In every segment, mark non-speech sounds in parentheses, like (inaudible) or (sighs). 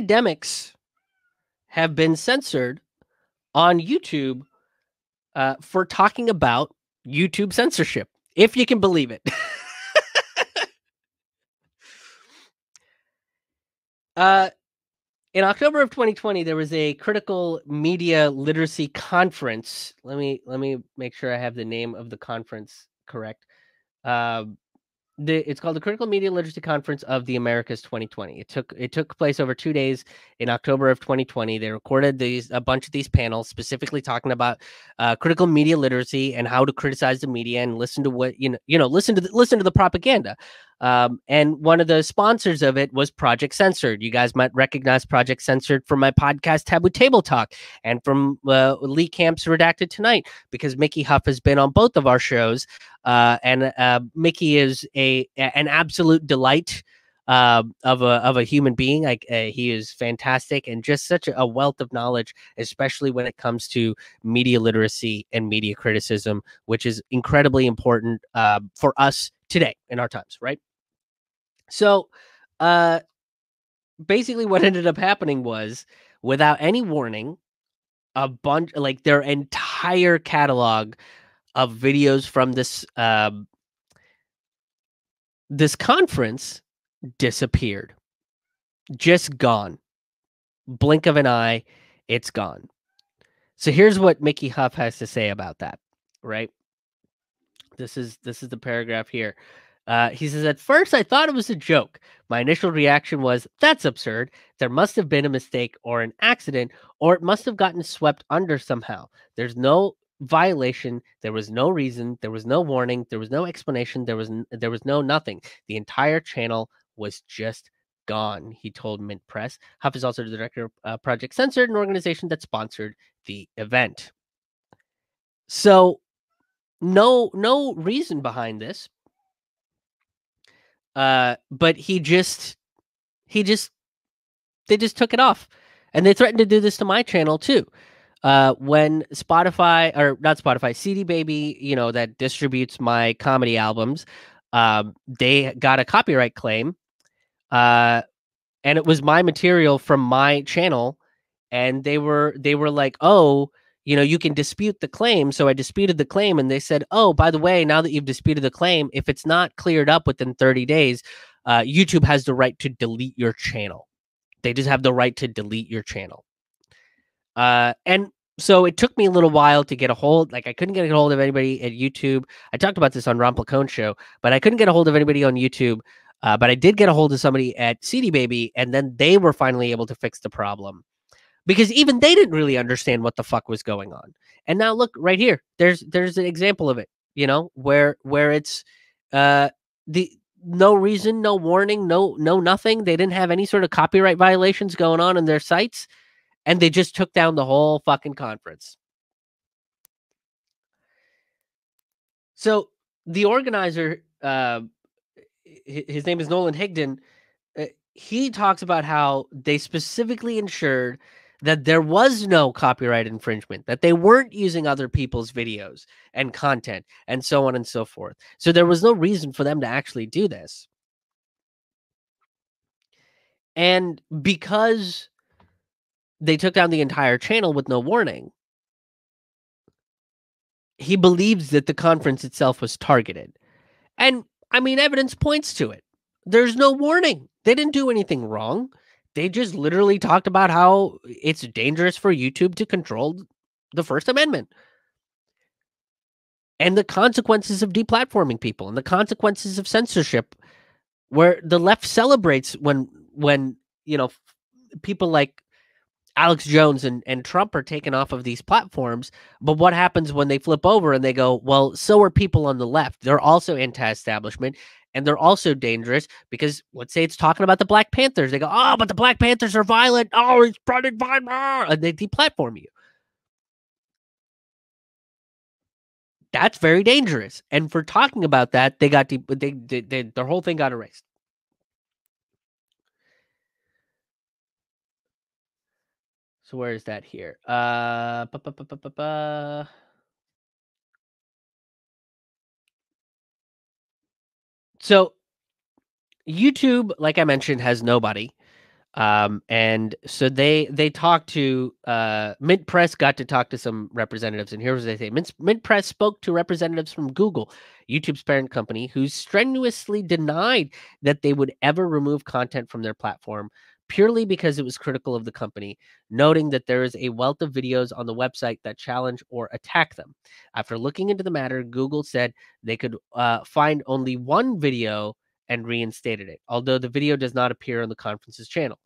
academics have been censored on YouTube uh, for talking about YouTube censorship, if you can believe it. (laughs) uh, in October of 2020, there was a critical media literacy conference. Let me let me make sure I have the name of the conference correct. Uh, the, it's called the Critical Media Literacy Conference of the Americas 2020. It took it took place over two days in October of 2020. They recorded these a bunch of these panels specifically talking about uh, critical media literacy and how to criticize the media and listen to what you know you know listen to the, listen to the propaganda. Um, and one of the sponsors of it was Project Censored. You guys might recognize Project Censored from my podcast Taboo Table Talk and from uh, Lee Camp's Redacted Tonight because Mickey Huff has been on both of our shows. Uh, and uh, Mickey is a an absolute delight uh, of a of a human being. Like uh, he is fantastic and just such a wealth of knowledge, especially when it comes to media literacy and media criticism, which is incredibly important uh, for us today in our times, right? So, uh, basically, what (laughs) ended up happening was, without any warning, a bunch like their entire catalog of videos from this um, this conference disappeared, just gone. Blink of an eye, it's gone. So here's what Mickey Huff has to say about that, right? This is this is the paragraph here. Uh, he says, At first, I thought it was a joke. My initial reaction was, That's absurd. There must have been a mistake or an accident, or it must have gotten swept under somehow. There's no violation. There was no reason. There was no warning. There was no explanation. There was, n- there was no nothing. The entire channel was just gone, he told Mint Press. Huff is also the director of uh, Project Censored, an organization that sponsored the event. So, no, no reason behind this uh, but he just he just they just took it off. And they threatened to do this to my channel too. Uh, when Spotify or not Spotify, CD Baby, you know, that distributes my comedy albums, um, they got a copyright claim. Uh, and it was my material from my channel. And they were they were like, oh, you know, you can dispute the claim. So I disputed the claim and they said, oh, by the way, now that you've disputed the claim, if it's not cleared up within 30 days, uh, YouTube has the right to delete your channel. They just have the right to delete your channel. Uh, and so it took me a little while to get a hold. Like I couldn't get a hold of anybody at YouTube. I talked about this on Ron Placone show, but I couldn't get a hold of anybody on YouTube. Uh, but I did get a hold of somebody at CD Baby, and then they were finally able to fix the problem because even they didn't really understand what the fuck was going on. And now look right here. There's there's an example of it, you know, where where it's uh the no reason, no warning, no no nothing. They didn't have any sort of copyright violations going on in their sites and they just took down the whole fucking conference. So the organizer uh his name is Nolan Higdon. Uh, he talks about how they specifically ensured that there was no copyright infringement, that they weren't using other people's videos and content and so on and so forth. So there was no reason for them to actually do this. And because they took down the entire channel with no warning, he believes that the conference itself was targeted. And I mean, evidence points to it. There's no warning. They didn't do anything wrong they just literally talked about how it's dangerous for YouTube to control the First Amendment and the consequences of deplatforming people and the consequences of censorship where the left celebrates when when you know people like Alex Jones and, and Trump are taken off of these platforms. But what happens when they flip over and they go, well, so are people on the left. They're also anti establishment and they're also dangerous because let's say it's talking about the Black Panthers. They go, oh, but the Black Panthers are violent. Oh, he's spreading violence. And they deplatform you. That's very dangerous. And for talking about that, they got de- they, they, they their whole thing got erased. So where is that here? Uh, So YouTube, like I mentioned, has nobody. Um, and so they they talked to uh, Mint Press got to talk to some representatives, and here's what they say: Mint, Mint Press spoke to representatives from Google, YouTube's parent company, who strenuously denied that they would ever remove content from their platform purely because it was critical of the company, noting that there is a wealth of videos on the website that challenge or attack them. After looking into the matter, Google said they could uh, find only one video and reinstated it, although the video does not appear on the conference's channel.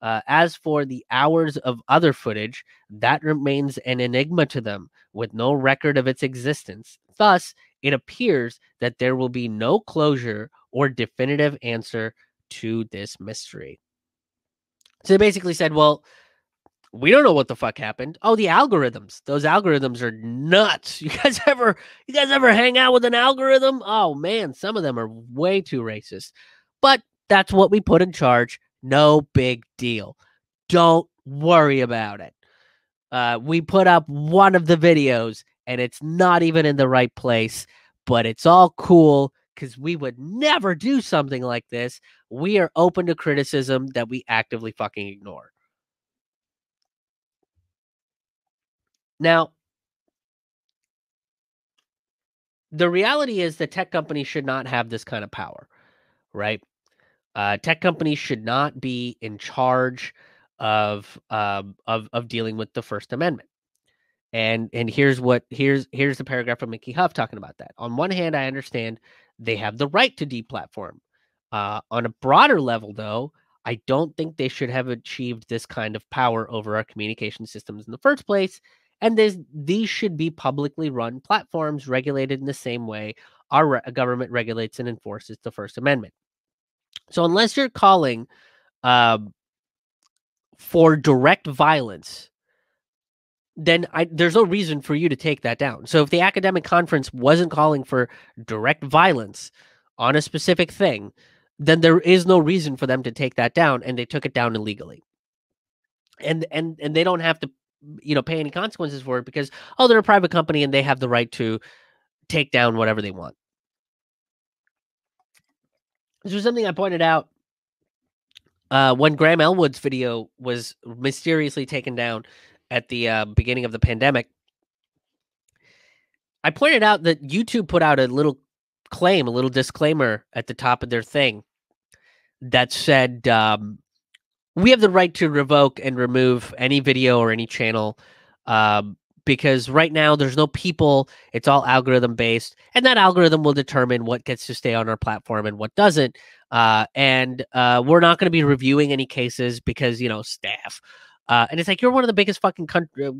Uh, as for the hours of other footage, that remains an enigma to them with no record of its existence. Thus, it appears that there will be no closure or definitive answer to this mystery. So they basically said, well, we don't know what the fuck happened. Oh, the algorithms. Those algorithms are nuts. (laughs) You guys ever you guys ever hang out with an algorithm? Oh man, some of them are way too racist. But that's what we put in charge. No big deal. Don't worry about it. Uh, we put up one of the videos and it's not even in the right place, but it's all cool because we would never do something like this. We are open to criticism that we actively fucking ignore. Now, the reality is that tech companies should not have this kind of power, right? Uh, tech companies should not be in charge of um, of of dealing with the First Amendment. And and here's what here's here's the paragraph from Mickey Huff talking about that. On one hand, I understand they have the right to deplatform. Uh, on a broader level, though, I don't think they should have achieved this kind of power over our communication systems in the first place. And these should be publicly run platforms regulated in the same way our re- government regulates and enforces the First Amendment. So unless you're calling um, for direct violence, then I, there's no reason for you to take that down. So if the academic conference wasn't calling for direct violence on a specific thing, then there is no reason for them to take that down, and they took it down illegally. And and and they don't have to, you know, pay any consequences for it because oh, they're a private company and they have the right to take down whatever they want. This was something I pointed out uh, when Graham Elwood's video was mysteriously taken down at the uh, beginning of the pandemic. I pointed out that YouTube put out a little claim, a little disclaimer at the top of their thing that said, um, "We have the right to revoke and remove any video or any channel um, because right now there's no people it's all algorithm based and that algorithm will determine what gets to stay on our platform and what doesn't uh, and uh, we're not going to be reviewing any cases because you know staff uh, and it's like you're one of the biggest fucking country, uh,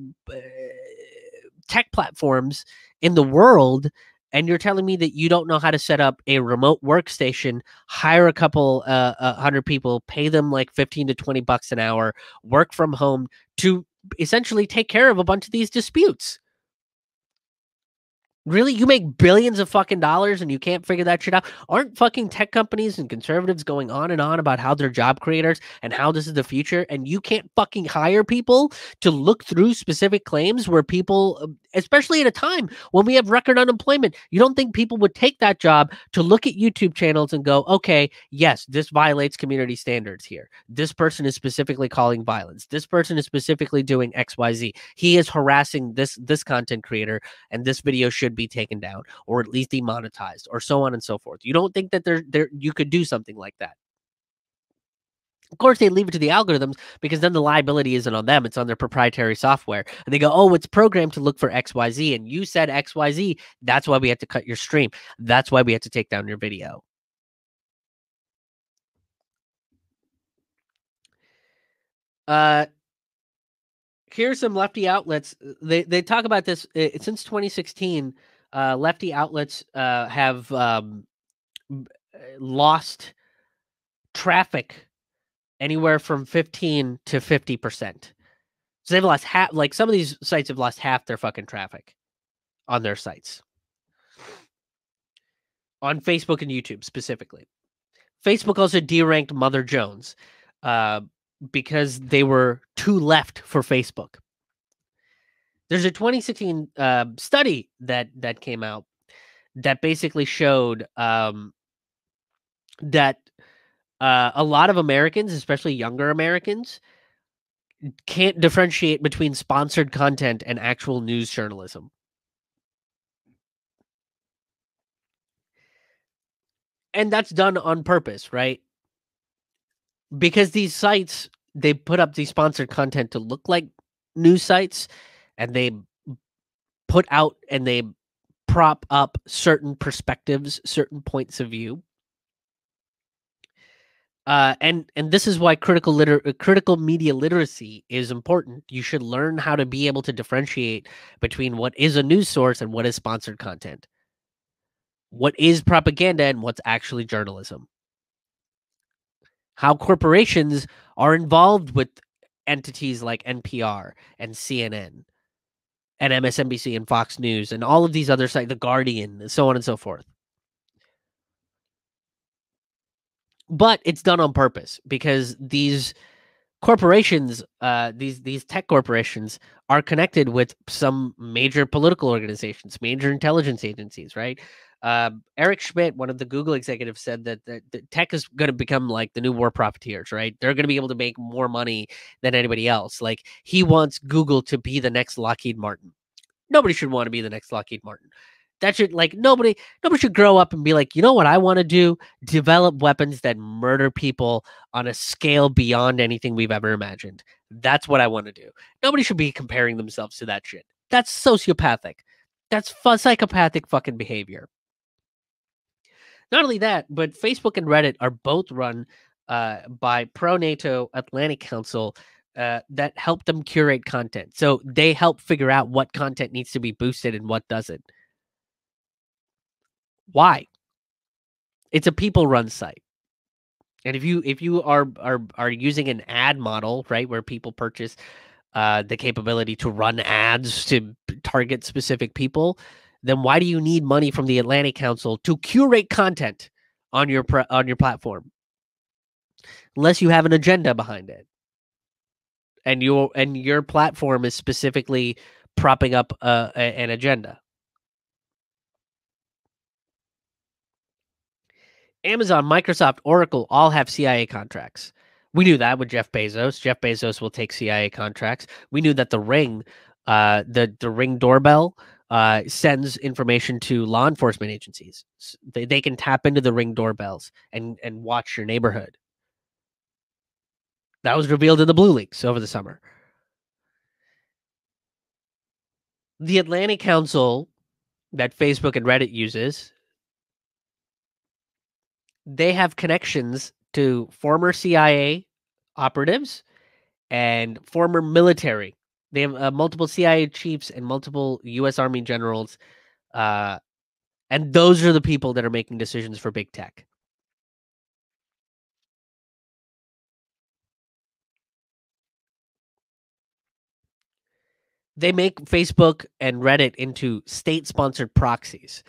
tech platforms in the world and you're telling me that you don't know how to set up a remote workstation hire a couple uh, hundred people pay them like 15 to 20 bucks an hour work from home to essentially take care of a bunch of these disputes. Really? You make billions of fucking dollars and you can't figure that shit out? Aren't fucking tech companies and conservatives going on and on about how they're job creators and how this is the future? And you can't fucking hire people to look through specific claims where people, um, especially at a time when we have record unemployment, you don't think people would take that job to look at YouTube channels and go, okay, yes, this violates community standards here. This person is specifically calling violence. This person is specifically doing XYZ. He is harassing this this content creator and this video should should be taken down or at least demonetized or so on and so forth. You don't think that there there you could do something like that. Of course, they leave it to the algorithms because then the liability isn't on them; it's on their proprietary software. And they go, "Oh, it's programmed to look for XYZ. And you said X, Y, Z. That's why we had to cut your stream. That's why we had to take down your video. Uh, here's some lefty outlets. Uh, they they talk about this uh, since 2016. Uh, lefty outlets uh, have um, lost traffic anywhere from 15 to 50 percent. So they've lost half. Like some of these sites have lost half their fucking traffic on their sites on Facebook and YouTube specifically. Facebook also deranked Mother Jones. Uh, because they were too left for Facebook. There's a 2016 uh, study that that came out that basically showed um, that uh, a lot of Americans, especially younger Americans, can't differentiate between sponsored content and actual news journalism. And that's done on purpose, right? Because these sites they put up the sponsored content to look like news sites and they put out and they prop up certain perspectives, certain points of view. Uh, and and this is why critical liter- uh, critical media literacy is important. You should learn how to be able to differentiate between what is a news source and what is sponsored content. What is propaganda and what's actually journalism. How corporations are involved with entities like NPR and CNN and MSNBC and Fox News and all of these other sites, The Guardian, and so on and so forth. But it's done on purpose because these corporations, uh, these these tech corporations, are connected with some major political organizations, major intelligence agencies, right? Uh, Eric Schmidt, one of the Google executives, said that, that tech is going to become like the new war profiteers, right? They're going to be able to make more money than anybody else. Like he wants Google to be the next Lockheed Martin. Nobody should want to be the next Lockheed Martin. That should like nobody nobody should grow up and be like, you know what I want to do? Develop weapons that murder people on a scale beyond anything we've ever imagined. That's what I want to do. Nobody should be comparing themselves to that shit. That's sociopathic. That's psychopathic fucking behavior. Not only that, but Facebook and Reddit are both run uh, by pro NATO Atlantic Council uh, that help them curate content. So they help figure out what content needs to be boosted and what doesn't. Why? It's a people run site. And if you if you are are are using an ad model, right, where people purchase uh, the capability to run ads to target specific people, then why do you need money from the Atlantic Council to curate content on your on your platform? Unless you have an agenda behind it. And your and your platform is specifically propping up uh, a, an agenda. Amazon, Microsoft, Oracle all have CIA contracts. We knew that with Jeff Bezos. Jeff Bezos will take CIA contracts. We knew that the Ring, uh, the the Ring doorbell uh, sends information to law enforcement agencies. They, they can tap into the ring doorbells and, and watch your neighborhood. That was revealed in the Blue Leaks over the summer. The Atlantic Council that Facebook and Reddit uses, they have connections to former CIA operatives and former military they have uh, multiple CIA chiefs and multiple U.S. Army generals, uh, and those are the people that are making decisions for big tech. They make Facebook and Reddit into state-sponsored proxies.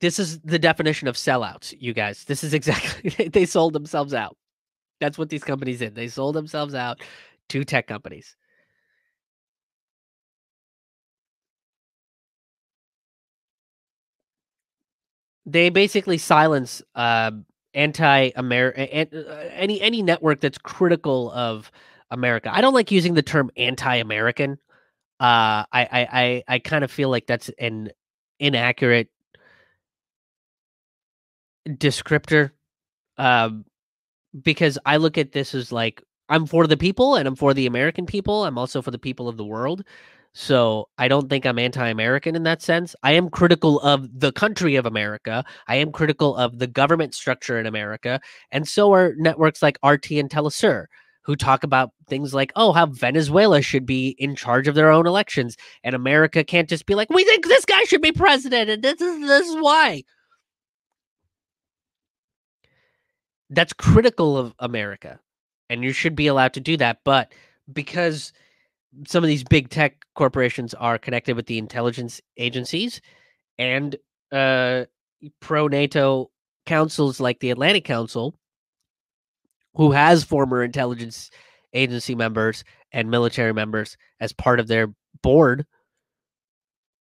This is the definition of sellouts, you guys. This is (laughs) exactly they sold themselves out. That's what these companies did. They sold themselves out to tech companies. They basically silence uh, anti-American uh, any any network that's critical of America. I don't like using the term anti-American. Uh, I I I, I kind of feel like that's an inaccurate descriptor. Um, because I look at this as like I'm for the people and I'm for the American people. I'm also for the people of the world. So I don't think I'm anti-American in that sense. I am critical of the country of America. I am critical of the government structure in America, and so are networks like RT and Telesur, who talk about things like, oh, how Venezuela should be in charge of their own elections, and America can't just be like, we think this guy should be president, and this is this is why. That's critical of America, and you should be allowed to do that. But because some of these big tech corporations are connected with the intelligence agencies and uh, pro NATO councils like the Atlantic Council, who has former intelligence agency members and military members as part of their board,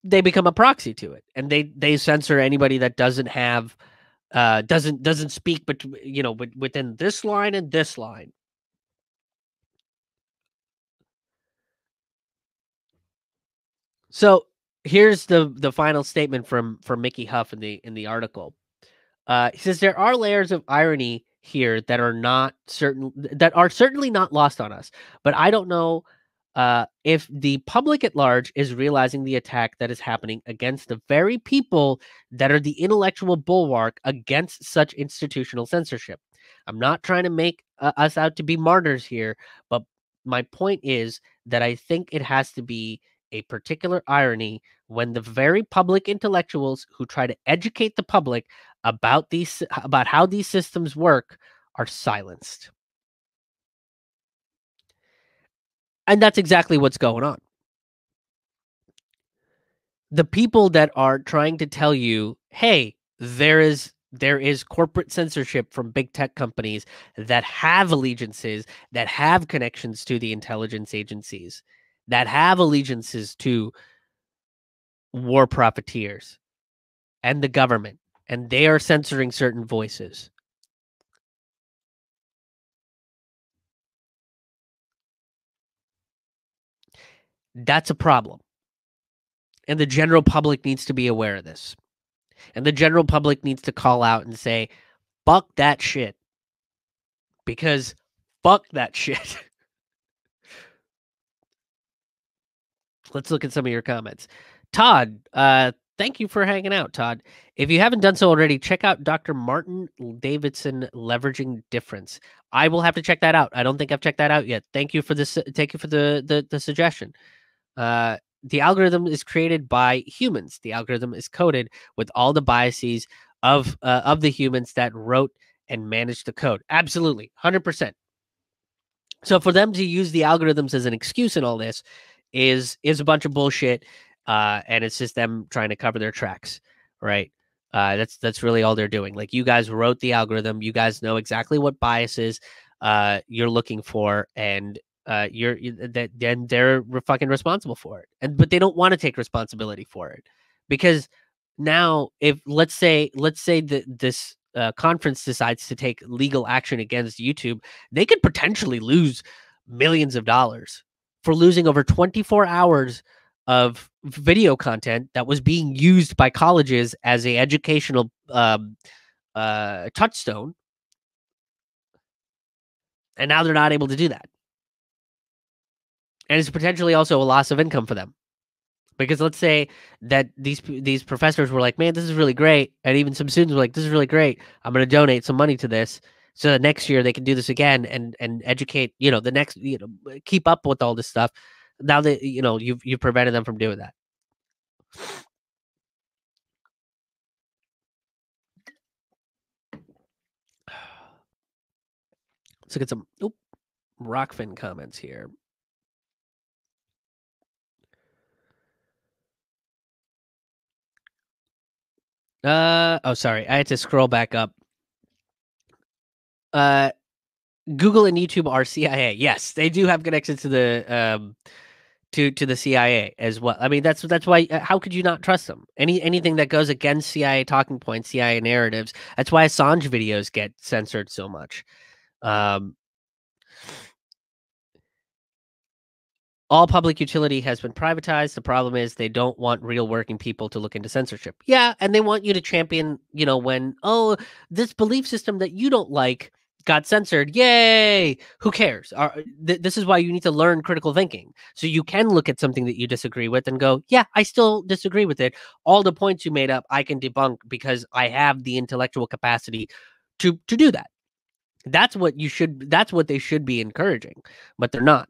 they become a proxy to it and they they censor anybody that doesn't have uh doesn't doesn't speak but you know within this line and this line. So here's the the final statement from from mickey huff in the in the article. Uh he says there are layers of irony here that are not certain that are certainly not lost on us but i don't know uh, if the public at large is realizing the attack that is happening against the very people that are the intellectual bulwark against such institutional censorship. I'm not trying to make uh, us out to be martyrs here, but my point is that I think it has to be a particular irony when the very public intellectuals who try to educate the public about these about how these systems work are silenced. And that's exactly what's going on. The people that are trying to tell you, hey, there is there is corporate censorship from big tech companies that have allegiances, that have connections to the intelligence agencies, that have allegiances to war profiteers and the government, and they are censoring certain voices. That's a problem. And the general public needs to be aware of this. And the general public needs to call out and say, fuck that shit. Because fuck that (laughs) shit. Let's look at some of your comments. Todd, uh, thank you for hanging out, Todd. If you haven't done so already, check out Dr. Martin Davidson leveraging difference. I will have to check that out. I don't think I've checked that out yet. Thank you for this. Thank you for the the, the suggestion. Uh, the algorithm is created by humans. The algorithm is coded with all the biases of uh, of the humans that wrote and managed the code. Absolutely, hundred percent. So for them to use the algorithms as an excuse in all this is is a bunch of bullshit, uh, and it's just them trying to cover their tracks, right? Uh, that's that's really all they're doing. Like you guys wrote the algorithm, you guys know exactly what biases uh, you're looking for, and uh, you're that then they're fucking responsible for it, and but they don't want to take responsibility for it because now if let's say let's say that this uh, conference decides to take legal action against YouTube, they could potentially lose millions of dollars for losing over 24 hours of video content that was being used by colleges as a educational um, uh, touchstone. And now they're not able to do that and it's potentially also a loss of income for them. Because let's say that these these professors were like man this is really great. And even some students were like this is really great. I'm going to donate some money to this so that next year they can do this again and and educate you know the next you know keep up with all this stuff. Now that you know you've you've prevented them from doing that. (sighs) Let's look at some oh, Rokfin comments here Uh oh, sorry. I had to scroll back up. Uh, Google and YouTube are CIA. Yes, they do have connections to the um to to the CIA as well. I mean, that's that's why. Uh, how could you not trust them? Any anything that goes against CIA talking points, CIA narratives. That's why Assange videos get censored so much. Um, all public utility has been privatized. The problem is they don't want real working people to look into censorship. Yeah, and they want you to champion, you know, when oh, this belief system that you don't like got censored. Yay! Who cares? Uh, th- this is why you need to learn critical thinking. So you can look at something that you disagree with and go, "Yeah, I still disagree with it. All the points you made up, I can debunk because I have the intellectual capacity to to do that." That's what you should that's what they should be encouraging, but they're not.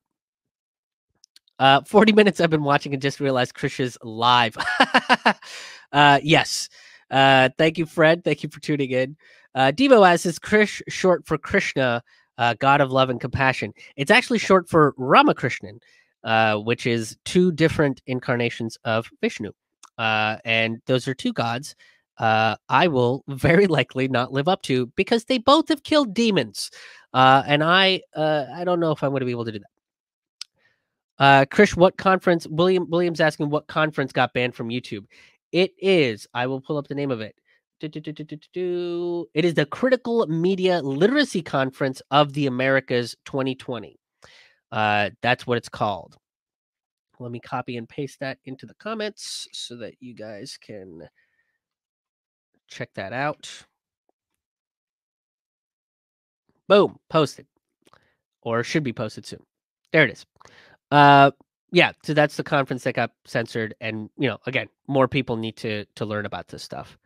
Uh, 40 minutes I've been watching and just realized Krish's live. (laughs) uh, yes. Uh, thank you, Fred. Thank you for tuning in. Uh, Devo asks, is Krish short for Krishna, uh, God of love and compassion? It's actually short for Ramakrishnan, uh, which is two different incarnations of Vishnu. Uh, and those are two gods uh, I will (laughs) very likely not live up to because they both have killed demons. Uh, and I, uh, I don't know if I'm going to be able to do that. Uh, Krish, what conference? William Williams asking what conference got banned from YouTube. It is. I will pull up the name of it. It is the Critical Media Literacy Conference of the Americas 2020. Uh, that's what it's called. Let me copy and paste that into the comments so that you guys can check that out. Boom, posted. Or should be posted soon. There it is. Uh yeah, so that's the conference that got censored and, you know, again, more people need to to learn about this stuff.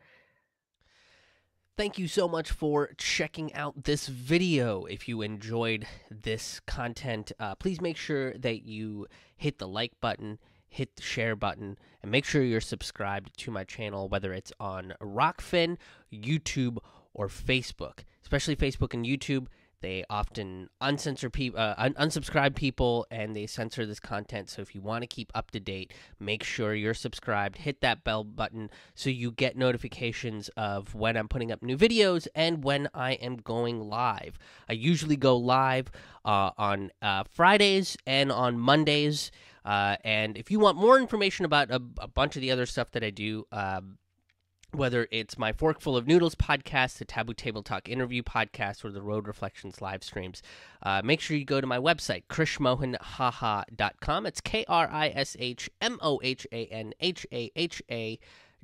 Thank you so much for checking out this video. If you enjoyed this content, uh, please make sure that you hit the like button, hit the share button, and make sure you're subscribed to my channel, whether it's on Rokfin, YouTube, or Facebook, especially Facebook and YouTube. They often uncensor people, uh, un unsubscribe people, and they censor this content. So if you want to keep up to date, make sure you're subscribed. Hit that bell button so you get notifications of when I'm putting up new videos and when I am going live. I usually go live uh, on uh, Fridays and on Mondays. Uh, and if you want more information about a, a, bunch of the other stuff that I do, um, whether it's my Forkful of Noodles podcast, the Taboo Table Talk interview podcast, or the Road Reflections live streams, uh, make sure you go to my website, krishmohanhaha.com. It's K R I S H M O H A N H A H A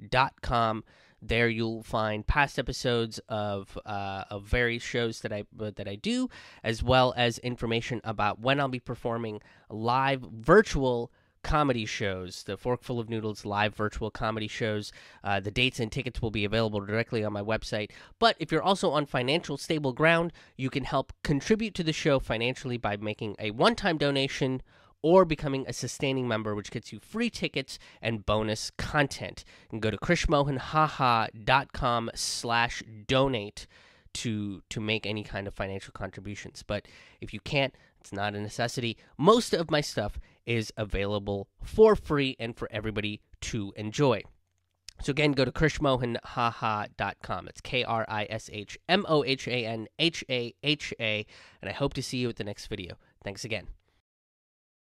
dot com. There you'll find past episodes of uh, of various shows that I that I do, as well as information about when I'll be performing live virtual comedy shows, the Forkful of Noodles live virtual comedy shows. Uh, the dates and tickets will be available directly on my website. But if you're also on financial stable ground, you can help contribute to the show financially by making a one time donation or becoming a sustaining member, which gets you free tickets and bonus content. You can go to krishmohanhaha.com slash donate to to make any kind of financial contributions. But if you can't, it's not a necessity. Most of my stuff is available for free and for everybody to enjoy. So again, go to krishmohanhaha.com. It's K R I S H M O H A N H A H A, and I hope to see you at the next video. Thanks again.